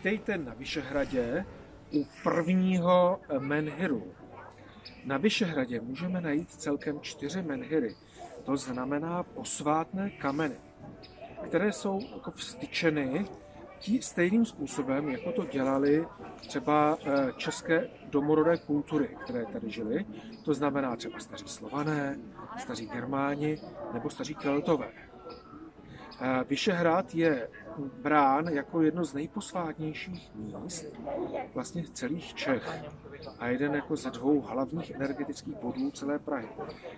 Vítejte na Vyšehradě u prvního menhiru. Na Vyšehradě můžeme najít celkem čtyři menhiry, to znamená posvátné kameny, které jsou jako vstyčeny tí stejným způsobem, jako to dělali třeba eh, české domorodé kultury, které tady žily. To znamená třeba staří slované, staří germáni nebo staří keltové. Eh, Vyšehrad je brán jako jedno z nejposvátnějších míst vlastně celých Čech a jeden jako ze dvou hlavních energetických bodů celé Prahy.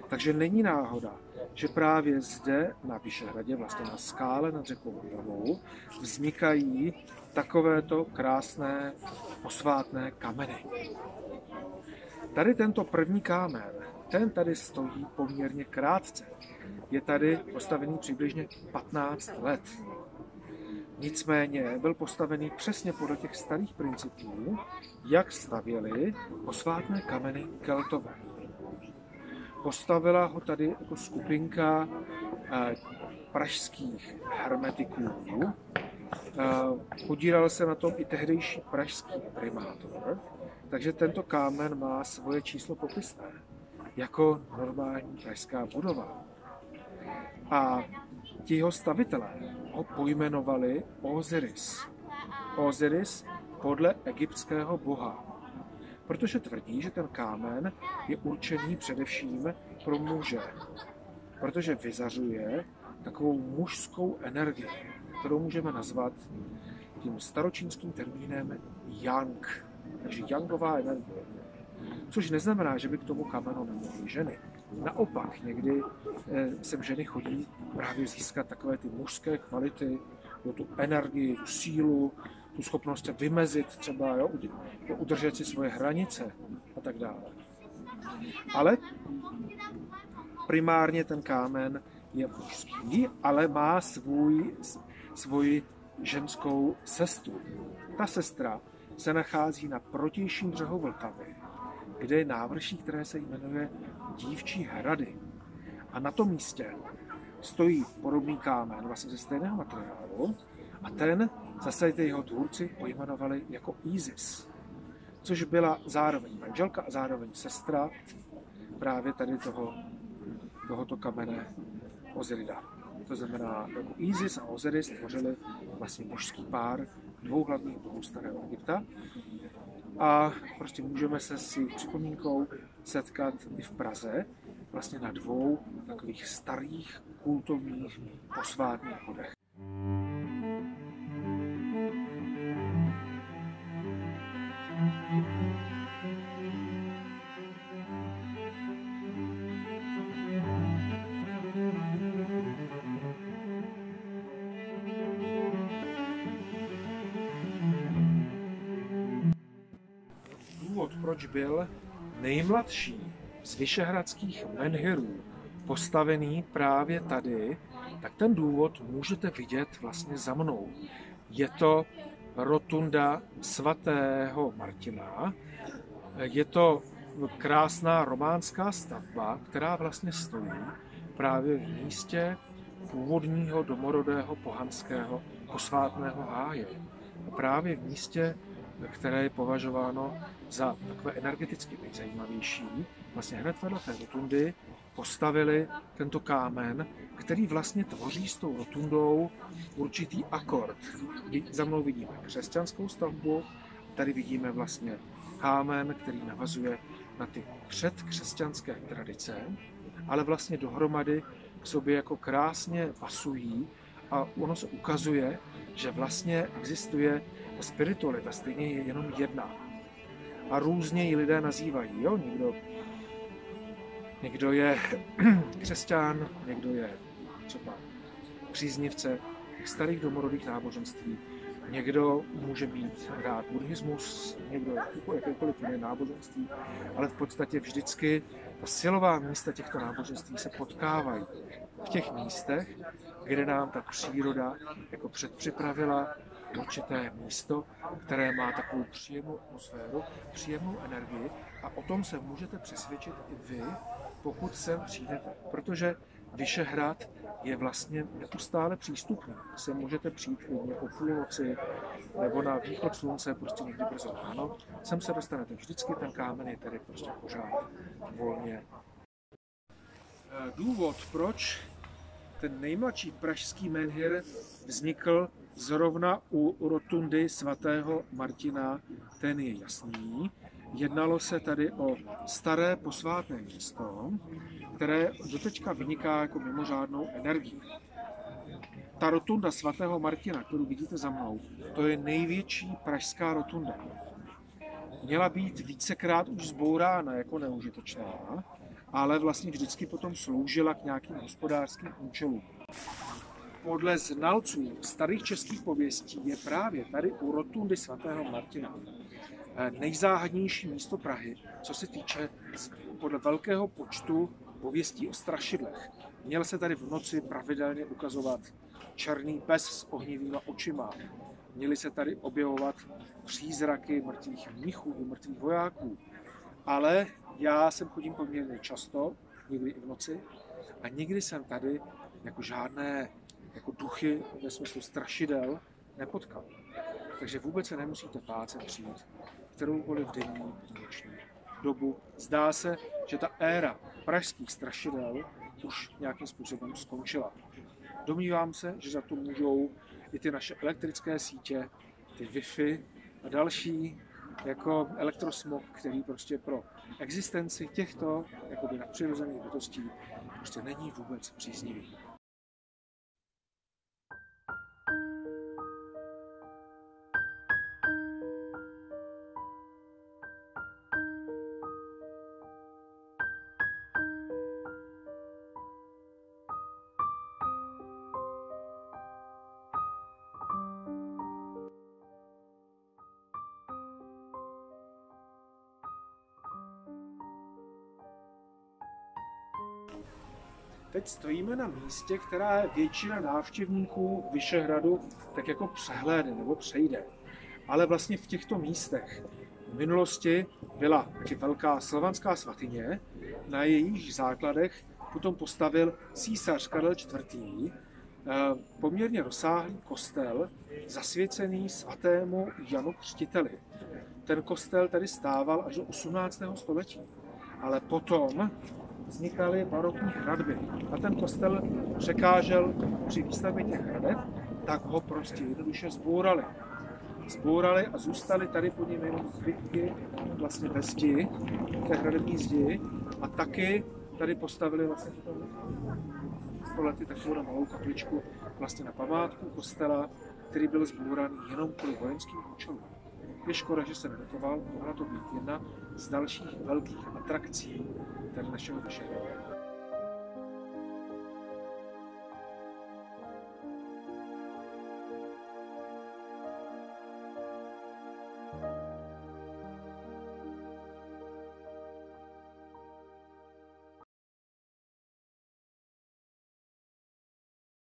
Takže není náhoda, že právě zde na Vyšehradě, vlastně na skále nad řekou Vltavou, vznikají takovéto krásné posvátné kameny. Tady tento první kámen, ten tady stojí poměrně krátce. Je tady postavený přibližně 15 let. Nicméně byl postavený přesně podle těch starých principů, jak stavěli posvátné kameny keltové. Postavila ho tady jako skupinka eh, pražských hermetiků. Eh, podílel se na tom i tehdejší pražský primátor, takže tento kámen má svoje číslo popisné, jako normální pražská budova. A ti jeho stavitelé ho pojmenovali Osiris. Osiris podle egyptského boha. Protože tvrdí, že ten kámen je určený především pro muže. Protože vyzařuje takovou mužskou energii, kterou můžeme nazvat tím staročínským termínem yang. Takže yangová energie. Což neznamená, že by k tomu kamenu nemohly ženy. Naopak, někdy eh, sem ženy chodí právě získat takové ty mužské kvality, tu energii, tu sílu, tu schopnost se vymezit třeba, jo, udržet si svoje hranice a tak dále. Ale primárně ten kámen je mužský, ale má svůj, svoji ženskou sestru. Ta sestra se nachází na protějším břehu Vltavy, kde je návrší, které se jmenuje Dívčí hrady. A na tom místě stojí podobný kámen, vlastně ze stejného materiálu, a ten zase ty jeho tvůrci pojmenovali jako Isis, což byla zároveň manželka a zároveň sestra právě tady toho, tohoto kamene Ozirida. To znamená, jako Isis a Osiris tvořili vlastně božský pár dvou hlavních bohů starého Egypta. A prostě můžeme se s jejich připomínkou setkat i v Praze, vlastně na dvou takových starých kultovních posvátných bodech. Důvod, proč byl nejmladší z vyšehradských menhirů postavený právě tady, tak ten důvod můžete vidět vlastně za mnou. Je to rotunda svatého Martina. Je to krásná románská stavba, která vlastně stojí právě v místě původního domorodého pohanského posvátného háje. Právě v místě, které je považováno za takové energeticky nejzajímavější, vlastně hned vedle té rotundy postavili tento kámen, který vlastně tvoří s tou rotundou určitý akord. Za mnou vidíme křesťanskou stavbu, tady vidíme vlastně kámen, který navazuje na ty předkřesťanské tradice, ale vlastně dohromady k sobě jako krásně pasují a ono se ukazuje, že vlastně existuje spiritualita, stejně je jenom jedna. A různě ji lidé nazývají. Jo? Někdo Někdo je křesťan, někdo je třeba příznivce starých domorodých náboženství, někdo může mít rád buddhismus, někdo jakékoliv jiné náboženství, ale v podstatě vždycky ta silová místa těchto náboženství se potkávají v těch místech, kde nám ta příroda jako předpřipravila určité místo, které má takovou příjemnou atmosféru, příjemnou energii a o tom se můžete přesvědčit i vy, pokud sem přijdete. Protože Vyšehrad je vlastně neustále přístupný. Se můžete přijít klidně o půlnoci nebo na východ slunce, prostě někdy brzo ráno. Sem se dostanete vždycky, ten kámen je tady prostě pořád volně. Důvod, proč ten nejmladší pražský menhir vznikl zrovna u rotundy svatého Martina, ten je jasný. Jednalo se tady o staré posvátné město, které dotečka vyniká jako mimořádnou energii. Ta rotunda svatého Martina, kterou vidíte za mnou, to je největší pražská rotunda. Měla být vícekrát už zbourána jako neužitečná, ale vlastně vždycky potom sloužila k nějakým hospodářským účelům. Podle znalců starých českých pověstí je právě tady u rotundy svatého Martina nejzáhadnější místo Prahy, co se týče podle velkého počtu pověstí o strašidlech. Měl se tady v noci pravidelně ukazovat černý pes s ohnivýma očima. Měly se tady objevovat přízraky mrtvých mnichů mrtvých vojáků. Ale já jsem chodím poměrně často, někdy i v noci, a nikdy jsem tady jako žádné jako duchy ve smyslu strašidel nepotkal. Takže vůbec se nemusíte bát se přijít kteroukoliv denní noční dobu. Zdá se, že ta éra pražských strašidel už nějakým způsobem skončila. Domnívám se, že za to můžou i ty naše elektrické sítě, ty Wi-Fi a další jako elektrosmog, který prostě pro existenci těchto jakoby nadpřirozených bytostí prostě není vůbec příznivý. Teď stojíme na místě, která většina návštěvníků Vyšehradu tak jako přehlédne nebo přejde. Ale vlastně v těchto místech v minulosti byla taky velká slovanská svatyně, na jejich základech potom postavil císař Karel IV. Eh, poměrně rozsáhlý kostel zasvěcený svatému Janu Křtiteli. Ten kostel tady stával až do 18. století. Ale potom vznikaly barokní hradby. A ten kostel překážel při výstavbě těch hradeb, tak ho prostě jednoduše zbourali. Zbourali a zůstali tady pod ním jenom zbytky vlastně ve zdi, té hradební zdi a taky tady postavili vlastně v tom stolety takovou malou kapličku vlastně na památku kostela, který byl zbouran jenom kvůli vojenským účelům. Je škoda, že se nedotoval, mohla to být jedna z dalších velkých atrakcí tady našeho Vyšehradu.